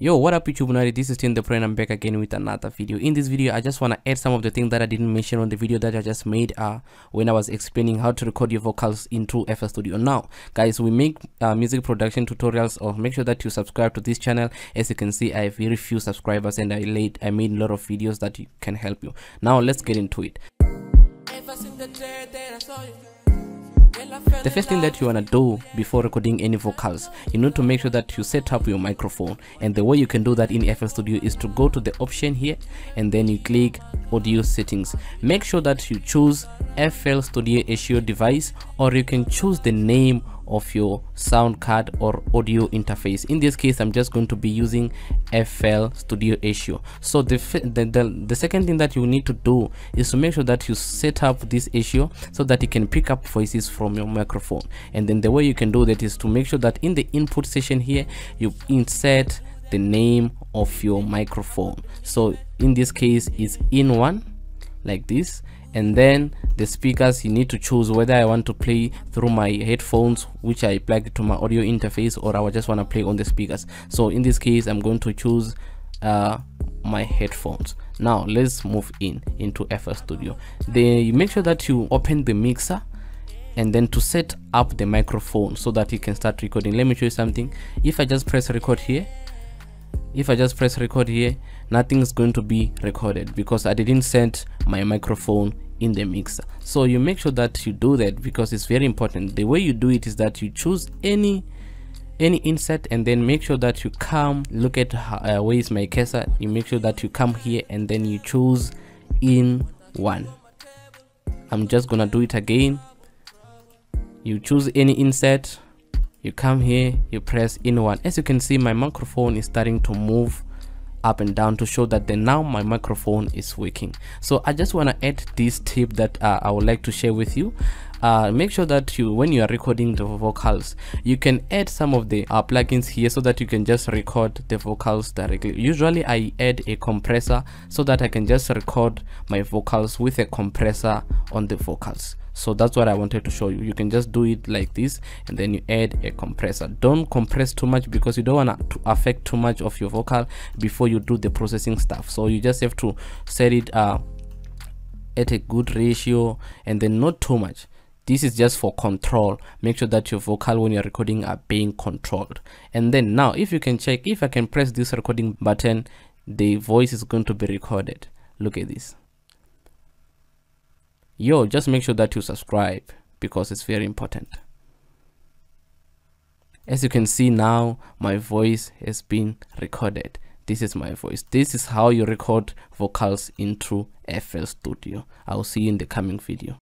Yo, what up YouTube Nari? This is Tim the and I'm back again with another video. In this video, I just want to add some of the things that I didn't mention on the video that I just made uh, when I was explaining how to record your vocals into FL Studio. Now, guys, we make uh, music production tutorials or make sure that you subscribe to this channel. As you can see, I have very few subscribers and I laid I made a lot of videos that can help you. Now, let's get into it. The first thing that you want to do before recording any vocals, you need to make sure that you set up your microphone. And the way you can do that in FL Studio is to go to the option here and then you click audio settings. Make sure that you choose FL Studio ASIO device or you can choose the name of your sound card or audio interface. In this case i'm just going to be using fl studio ASIO so the, the the, the second thing that you need to do is to make sure that you set up this ASIO so that it can pick up voices from your microphone. And then the way you can do that is to make sure that in the input section here you insert the name of your microphone. So in this case is in one like this. And then the speakers you need to choose whether i want to play through my headphones which i plug to my audio interface or i just want to play on the speakers. So in this case i'm going to choose uh, my headphones. Now let's move in into FL Studio. Then you make sure that you open the mixer and then to set up the microphone so that you can start recording. Let me show you something. If i just press record here if i just press record here nothing is going to be recorded because i didn't set my microphone in the mixer. So you make sure that you do that because it's very important. The way you do it is that you choose any any insert and then make sure that you come look at uh, where is my cursor. You make sure that you come here and then you choose in one. I'm just gonna do it again. You choose any insert you come here you press in one as you can see my microphone is starting to move up and down to show that then now my microphone is working. So i just want to add this tip that uh, i would like to share with you uh, make sure that you when you are recording the vocals you can add some of the uh, plugins here so that you can just record the vocals directly. Usually i add a compressor so that i can just record my vocals with a compressor on the vocals. So that's what i wanted to show you. You can just do it like this and then you add a compressor. Don't compress too much because you don't want to affect too much of your vocal before you do the processing stuff. So you just have to set it uh, at a good ratio and then not too much this is just for control. Make sure that your vocal when you're recording are being controlled. And then now if you can check if i can press this recording button the voice is going to be recorded. Look at this. Yo just make sure that you subscribe because it's very important. As you can see now my voice has been recorded. This is my voice. This is how you record vocals into fl studio. I'll see you in the coming video